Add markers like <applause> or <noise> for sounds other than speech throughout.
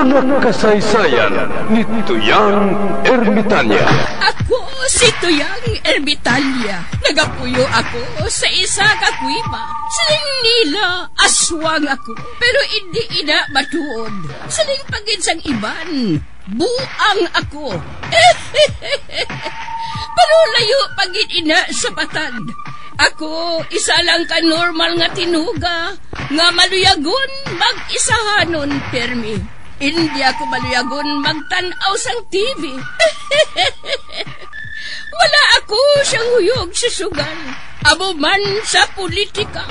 Mga kasaysayan ni Tuyang Ermitanya. Ako si Tuyang Ermitanya. Nagapuyo ako sa isa ka kuiba. Siling nila, aswang ako. Pero hindi ina matuod. Siling pagin sang iban. Buang ako. <laughs> Pero layo pagin ina sa batad. Ako, isa lang ka normal nga tinuga, nga maluyagon mag-isahanon, permi. Hindi ako maluyagon magtanaw sang TV. <laughs> Wala ako siyang huyog sa sugal. Amo man sa politika.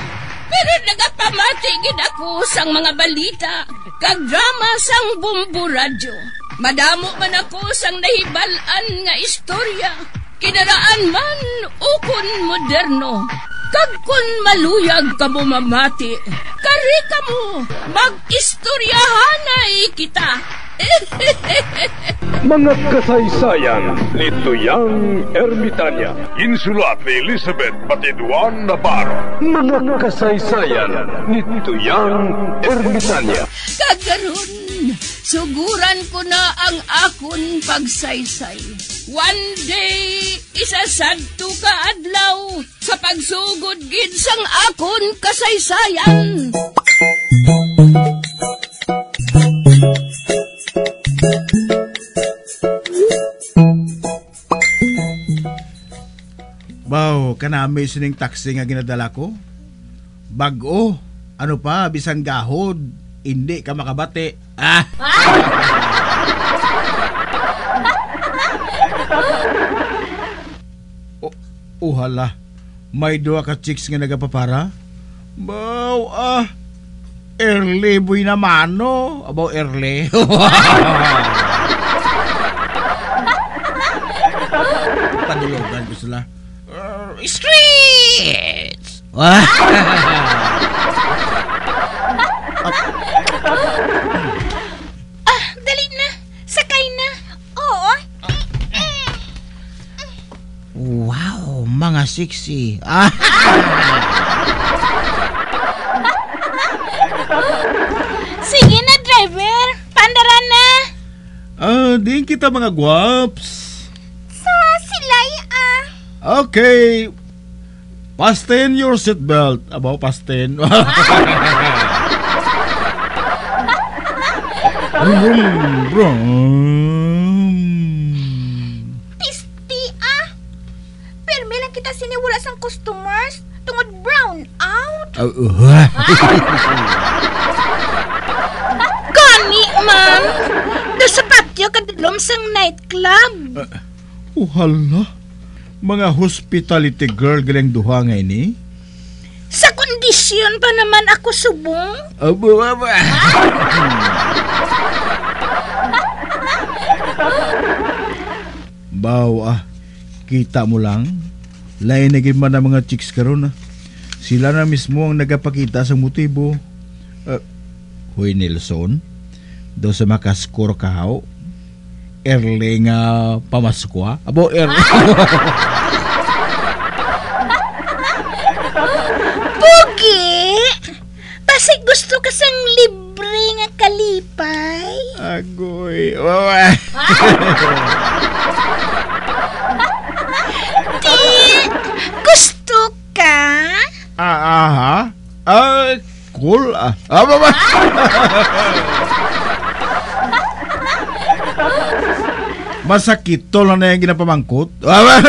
Pero nagapamati gid ako sang mga balita, kag drama sang bumbu radyo. Madamo man ako sang nahibalan nga istorya. Kinaraan man ukon moderno. Kag kun maluyag ka mo mamati, kari ka mo, mag-istoryahanay kita. <laughs> Mga kasaysayan ni Tuyang Ermitanya. Insulat ni Elizabeth Batiduan Navarro. Mga kasaysayan ni Tuyang Ermitanya. Kagaron, suguran ko na ang akon pagsaysay. One day, isasadto ka adlaw sa pagsugod gid sang akon kasaysayan. Baw, kanami sining taxi nga ginadala ko. Bago, ano pa, bisang gahod, hindi ka makabate. Ah! oh, uhala, may duwa ka chicks nga nagapapara? Baw, ah, early boy naman, no? Abaw, early. <laughs> Padulogan ko sila. Uh, streets! <laughs> sexy. Ah, Sige na, driver. Pandaran na. ah, din kita mga guwaps. Sa silay, ah. Okay. Fasten your seatbelt. Aba, fasten. Vroom, <laughs> vroom. Gani, ma'am. Doon sa patio kadulom sang nightclub. oh, hala. Mga hospitality girl galing duha nga ini. Sa kondisyon pa naman ako subong. Aba, aba. Baw ah, kita mo lang. Lain na man ang mga chicks karon ah. Sila na mismo ang nagapakita sa motibo. Uh, Hoy Nelson, do sa makaskor kahaw, erle nga pamaskwa. Abo, erle. Pugi! Basig gusto ka sang libre nga kalipay. Agoy. <laughs> Wawa. Ah. Ah, baba. Masakit to lang na yung ginapamangkot. Ah,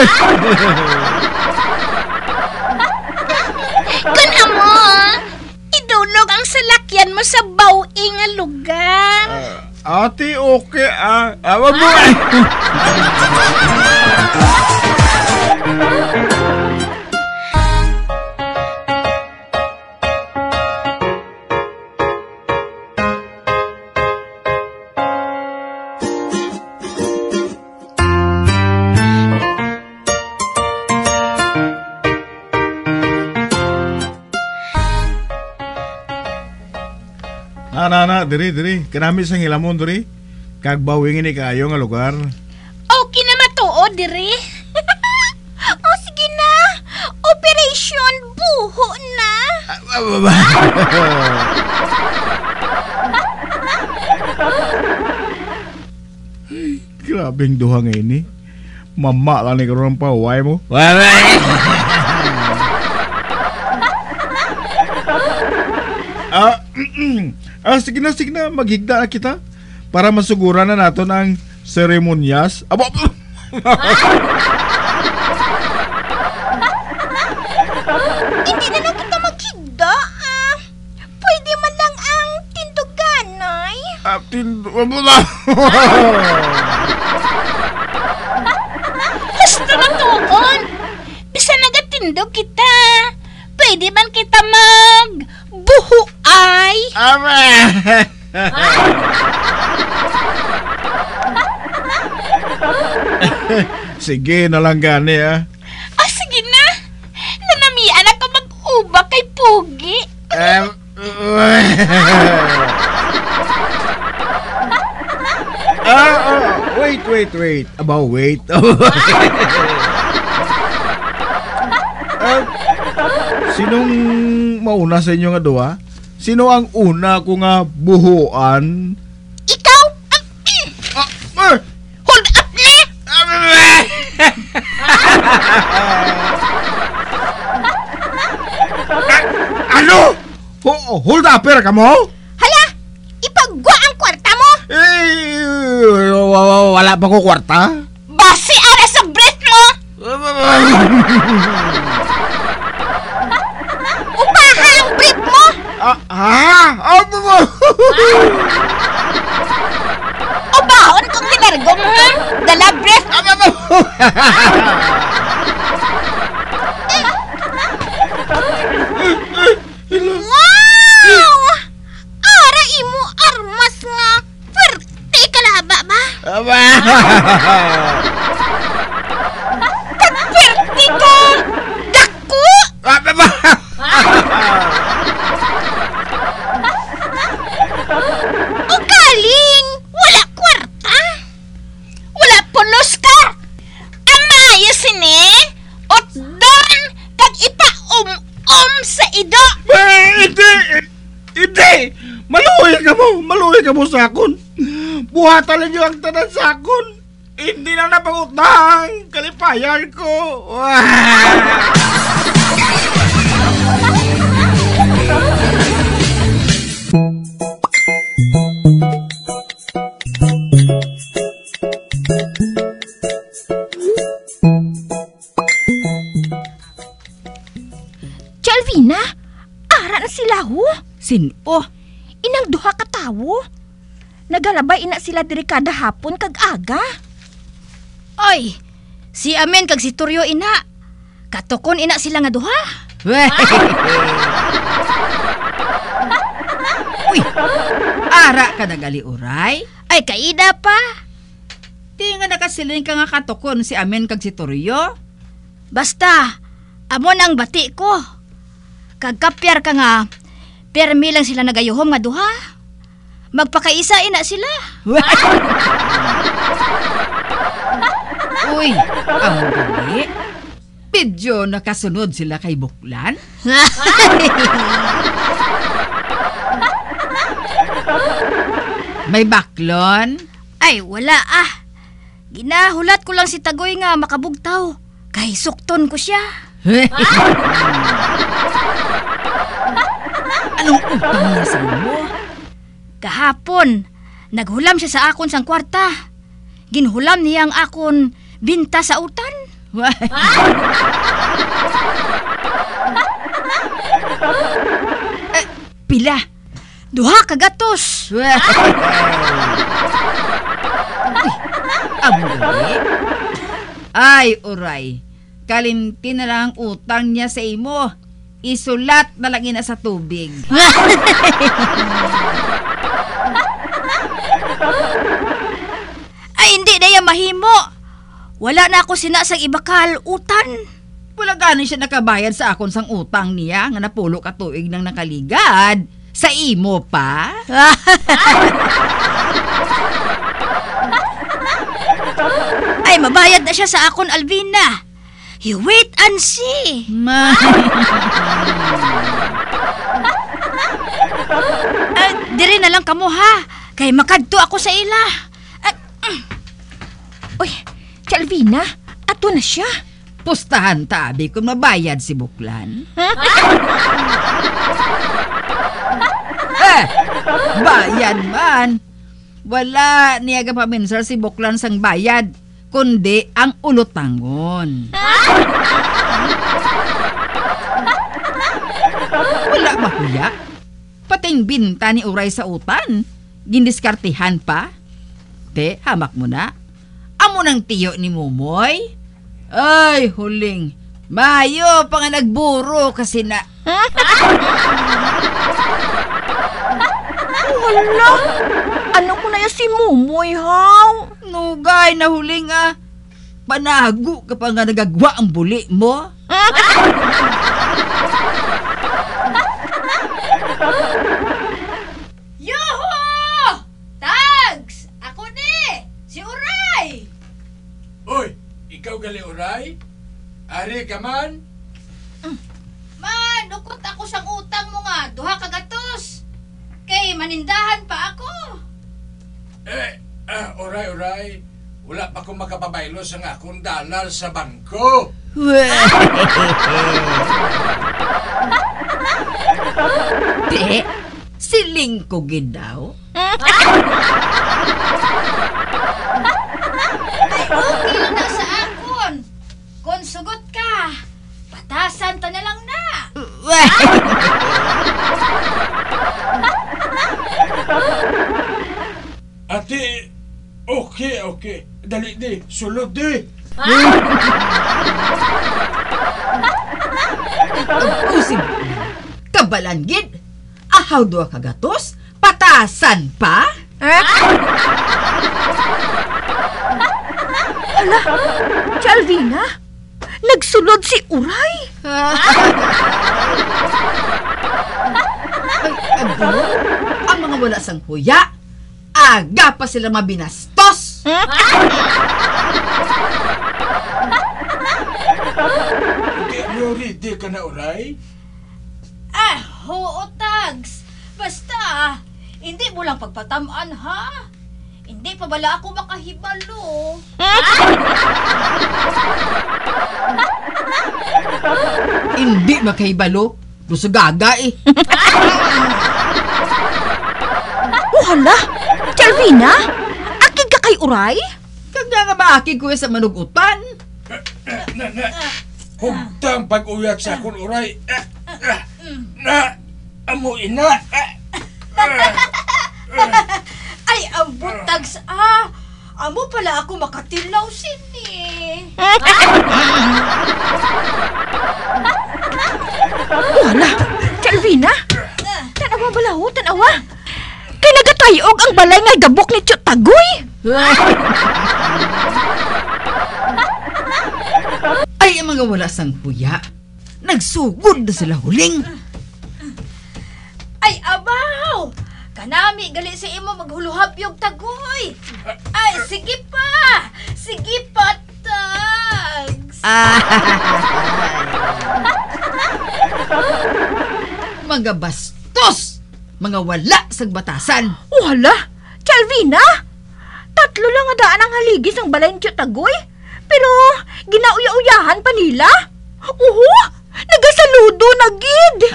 Kun amo, idulog ang salakyan mo sa bawing nga lugar. Ate, okay ah. Ah, wag mo. <laughs> diri, diri. Kanami sa hilamon, diri. Kag bawingin ni kayo nga lugar. Okay na matuod, dire. <laughs> o sige na. Operation buho na. Grabing duha nga ini. Mama lang ni karon pa why mo. Ah, sige na, sige na, maghigda na kita para masuguran na nato ng seremonyas. Abo, <laughs> Hindi na lang kita maghigda, ah. Pwede man lang ang tinduganay. ah, tin- abo na. <laughs> Gusto na tuon. Bisa nagatindog kita. Pwede man kita mag... buhuay. Aba. Sige na lang gani ah. Ah, sige na. Nanamian ako mag-uba kay Pugi. Um, ah, ah, wait, wait, wait. About wait. Ah, <laughs> sinong mauna sa inyo nga duwa? Sino ang una ko nga buhuan? Ikaw? Ah, mm, Ah, ah, hold up na. ano? Ho- hold upper ka mo? Hala, ipagwa ang kwarta mo. Eh, wa- wa- wala pa ko kwarta. Base ara sa breath mo. <laughs> Ah? Ah, ba- ba- O baon kung linargo mo? Dala breath. Ah, ba- <laughs> mo sa akon! Buhatan ninyo ang tanan sa akon! Hindi na napangutang! Kalipayan ko! <laughs> Chalvina, ara na sila ho. Sino? Inang duha ka tawo. Nagalabay ina sila diri kada hapon kag aga. Ay, si Amen kag si Turyo ina. Katukon ina sila nga duha. <laughs> Uy, ara ka nagali uray? Ay kaida pa. Di nga nakasiling ka nga katukon si Amen kag si Turyo? Basta, amo nang bati ko. Kagkapyar ka nga, permi lang sila nagayuhom nga duha. Magpakaisa ina sila. <laughs> Uy, ang gali. Medyo nakasunod sila kay Buklan? May baklon? Ay, wala ah. Ginahulat ko lang si Tagoy nga makabugtaw. Kay sukton ko siya. <laughs> Anong utang niya sa mo? Kahapon, naghulam siya sa akon sang kwarta. Ginhulam niya ang akon binta sa utan. <laughs> Eh, Pila? Duha kagatos. <laughs> Gali. Ay, uray. Kalimti na lang ang utang niya sa imo. Isulat na lang ina sa tubig. <laughs> Ay, hindi na yan mahimo. Wala na ako sinasang ibakal utan. Wala gani siya nakabayad sa akon sang utang niya nga napulo ka tuig nang nakaligad. Sa imo pa? <laughs> Ay, mabayad na siya sa akon, Alvina. You wait and see. Ma. <laughs> Ah, diri na lang kamo ha. Kay makadto ako sa ila. Ah, mm. Chalvina, ato na siya. Pustahan tabi kung mabayad si Buklan. <laughs> eh, bayad man. Wala niya paminsar si Buklan sang bayad, kundi ang ulutangon. <laughs> Wala mahuya. Pating binta ni Uray sa utan. Gindiskartihan pa. Te, hamak mo na. Amo ng tiyo ni Mumoy. Ay, huling. Mayo pa nga nagburo kasi na... <laughs> Wala. Ano ko na yan si Mumoy, haw? Nugay na huling ah. Panago ka pa nga nagagwa ang buli mo. <laughs> makapabaylo sa nga akong dalar sa bangko. Te, <laughs> siling ko gid Dali di, sulod di. <laughs> Usig. Kabalan gid. Ahaw duha ka gatos? Patasan pa? Chalvina, nagsulod si Uray. Ay, abo, ang mga wala sang huya, aga pa sila mabinastos. Mo ready ka na, uray? Ah, oo, Tags. Basta, hindi mo lang pagpatamaan, ha? Hindi pa bala ako makahibalo. Hindi makaibalo. Gusto gaga eh. <laughs> Wala. Chalvina, akig ka kay Uray? Kanya nga maakig ko sa manugutan. Na, na, hugtang pag-uyat sa akong uray. Na, amo ina. Ah, ah. Ay, ambot, Tags, ah. Amo pala ako makatilaw sini. Wala. Chalvina, tanawa balaho, tanawa. Kay nagatayog ang balay nga gabok ni Chut Tagoy. Ay, ang mga wala sang huya. Nagsugod na sila huling. Ay, abaw! Kanami, gali sa imo maghuluhap yung tagoy. Ay, sige pa! Sige pa, Tags! <laughs> mga bastos! Mga wala sa batasan. Wala. Chalvina, tatlo lang nga daan ang haligis ang balay ni Chut Tagoy. Pero, ginauya-uyahan pa nila. Uho, nagasaludo na gid. <laughs>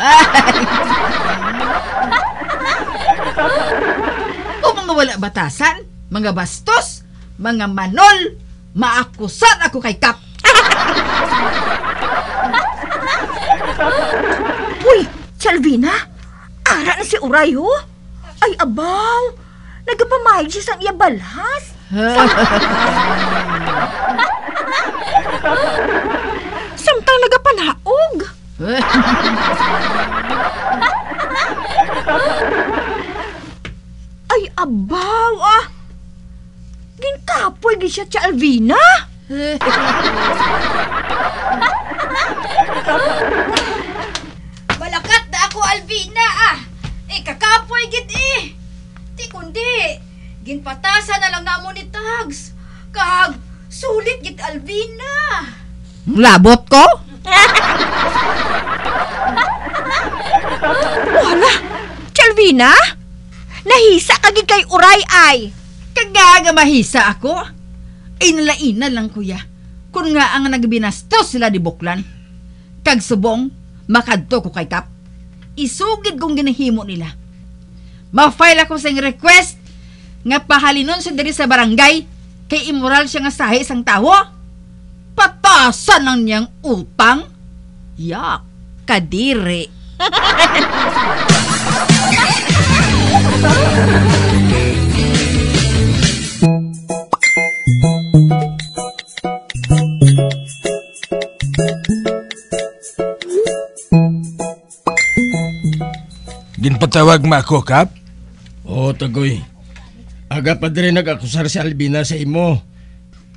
O mga wala batasan, mga bastos, mga manol, maakusan ako kay Kap. <laughs> Uy, Chalvina, ara na si Uray, ho? Ay, abaw, nagapamahid siya sang iya balhas. <laughs> Samtang nagapanhaog. <laughs> Ay, abaw, ah. Ginkapoy gid siya, Chalvina. Balakat <laughs> kakapoy gid eh! Di kundi, ginpatasan na lang namo ni Tags. Kag, sulit gid Alvina! Labot ko? Wala. Chalvina? Nahisa ka gid kay Uray ay. Kagaga mahisa ako. Inalaina lang kuya. Kung nga ang nagbinastos sila di Buklan. Kag subong, makadto ko kay Kap. Isugid kong ginahimo nila. Ma-file ako sa request nga pahalinon siya diri sa barangay kay immoral siya nga sahi isang tawo. Patasan lang niyang utang. Yak, kadiri. <laughs> Ginpatawag mo ako, Kap? Oo, Tagoy. Aga pa din nag-akusar si Albina sa imo.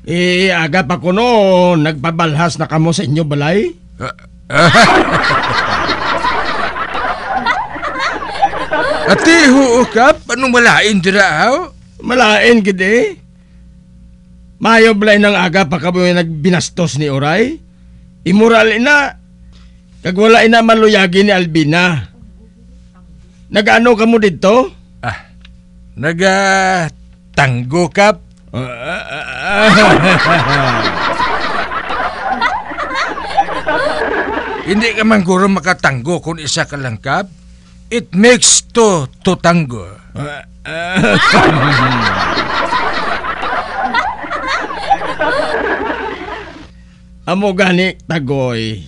Eh, aga pa ko no, nagpabalhas na kamo sa inyo balay? <laughs> Ati, hoo, Kap? Anong malain dira, haw? Malain gid eh. Mayo balay ng aga pa kamo yung nagbinastos ni Oray? Immoral ina. Kag wala ina maluyagi ni Albina. Nagano kamo dito? Ah, naga... Tanggo, Kap? Hindi ka man guro makatanggo kung isa ka lang, Kap. It makes to to tango. Amo gani tagoy.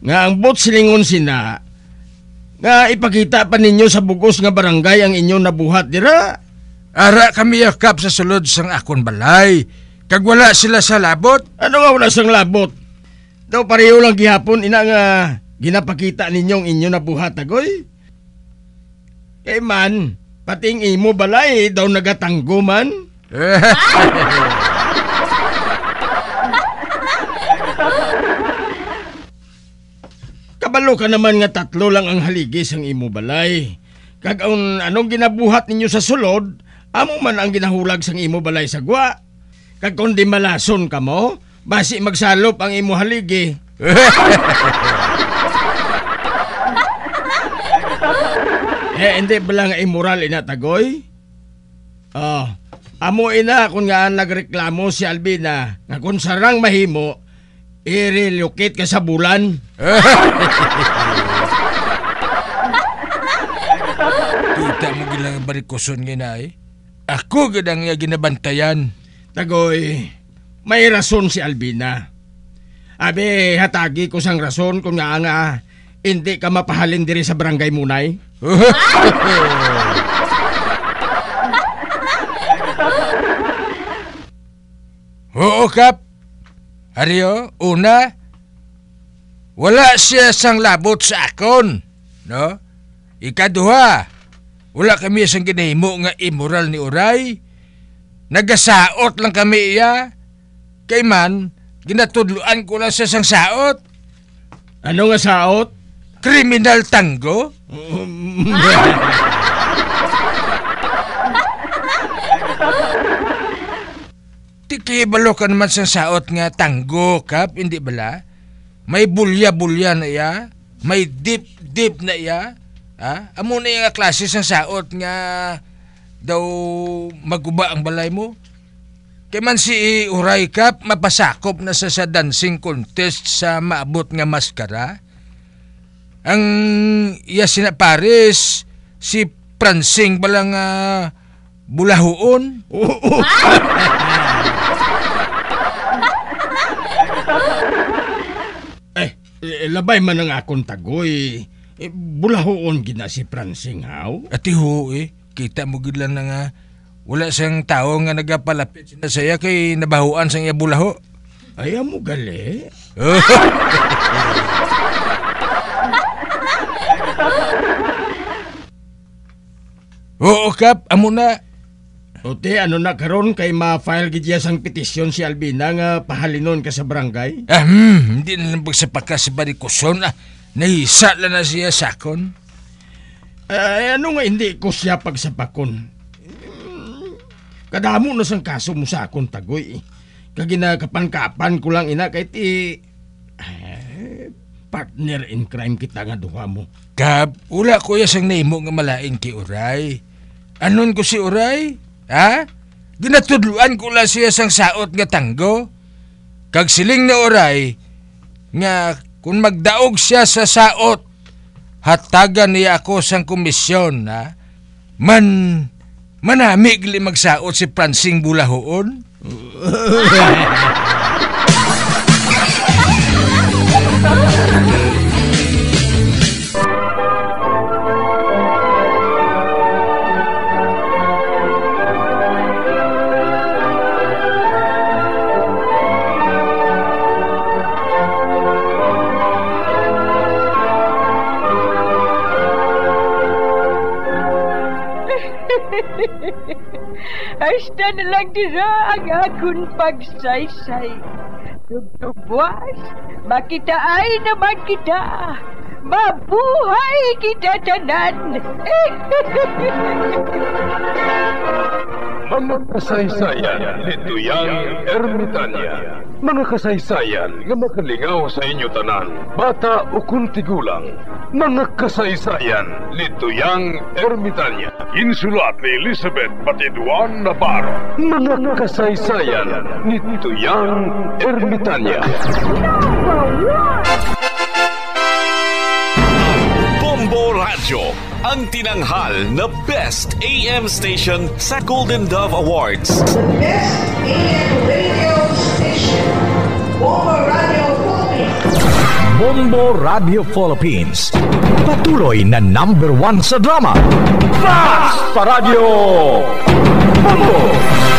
Nga ang bot silingon sina. Nga ipakita pa ninyo sa bugos nga barangay ang inyong nabuhat dira. Ara kami yakap sa sulod sang akon balay. Kag wala sila sa labot. Ano nga wala sang labot? Daw pareho lang gihapon ina nga ginapakita ninyong inyo nabuhat tagoy. Kay man, pating imo balay daw nagatanggo man. <laughs> Kabalo ka naman nga tatlo lang ang haligis ang imo balay. Kag ang anong ginabuhat ninyo sa sulod, amo man ang ginahulag sang imo balay sa gwa. Kag kung di malason ka mo, basi magsalop ang imo haligi. <laughs> eh, hindi ba lang immoral ina tagoy? Oh, amo ina kung nga nagreklamo si Albina nga kung sarang mahimo, i-relocate ka sa bulan. Kita mo gilang barikoson nga eh. Ako gadang nga ginabantayan. Tagoy, may rason si Albina. Abi, hatagi ko sang rason kung nga nga hindi ka mapahalin diri sa barangay munay. <laughs> Oo, Kap. Haryo, una, wala siya sang labot sa akon. No? Ikaduha, wala kami sang ginahimo nga immoral ni Uray. Nagasaot lang kami iya. Kay man, ginatudluan ko lang siya sang saot. Ano nga saot? Criminal tango? <laughs> Tikibalo ka naman sa saot nga tanggo, Kap, hindi bala? May bulya-bulya na iya, may deep-deep na iya. Ha? Amo na yung klase sa saot nga daw maguba ang balay mo. Kay man si Uray Kap, mapasakop na sa sa dancing contest sa maabot nga maskara. Ang iya sina Paris, si Pransing balang uh, bulahuon. Eh, <laughs> <laughs> eh, labay man ang akong tagoy. Eh, bulahoon gina si Pransing Haw. Ati ho eh, kita mo gid lang na nga wala siyang tao nga nagapalapit na saya kay nabahuan sa iya bulaho. Ay, mo gali. <laughs> Oo, Kap, amo na. Ote, ano na karon kay ma-file gid iya sang petisyon si Albina nga pahalinon ka sa barangay? Ah, hmm, hindi na lang pagsapaka si Barikoson. Ah, nahisa lang na siya sakon. Ay, ano nga hindi ko siya pagsapakon? Kadamo na sang kaso mo sa akong tagoy. Kaginakapan-kapan ko lang ina kay ti... Eh, partner in crime kita nga duha mo. Kap, wala ko ya sang nahimo nga malain kay Uray. Anon ko si Uray? Ha? ginatudluan ko lang siya sang saot nga tanggo. Kag siling na oray, nga kung magdaog siya sa saot, hatagan niya ako sang komisyon, ha? Man, manami gili magsaot si Pransing Bulahoon. <laughs> Hasta na lang dira ang akong pagsaysay. Tugtugwas, makitaay naman kita. Mabuhay kita tanan. <laughs> Mga kasaysayan ni Tuyang Ermitanya. Mga kasaysayan nga makalingaw sa inyo tanan, bata o kuntigulang. Mga kasaysayan ni Tuyang Ermitanya. Insulat ni Elizabeth Batiduan Navarro. Mga kasaysayan ni Tuyang Ermitanya. Bombo Radio, ang tinanghal na Best AM Station sa Golden Dove Awards. Bombo Radio Philippines. Patuloy na number one sa drama. Fast Radio! Bombo!